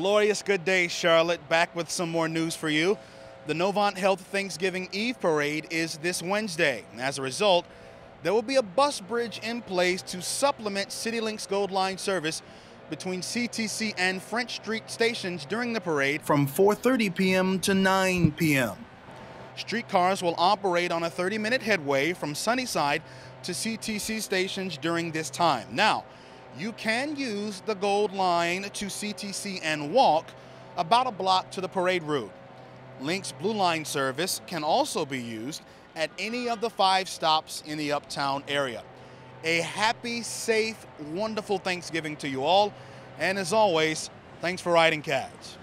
Glorious good day, Charlotte. Back with some more news for you. The Novant Health Thanksgiving Eve Parade is this Wednesday. As a result, there will be a bus bridge in place to supplement CityLYNX Gold Line service between CTC and French Street stations during the parade from 4:30 p.m. to 9 p.m. Streetcars will operate on a 30-minute headway from Sunnyside to CTC stations during this time. Now, you can use the Gold Line to CTC and walk about a block to the parade route. LYNX Blue Line service can also be used at any of the five stops in the uptown area. A happy, safe, wonderful Thanksgiving to you all. And as always, thanks for riding CATS.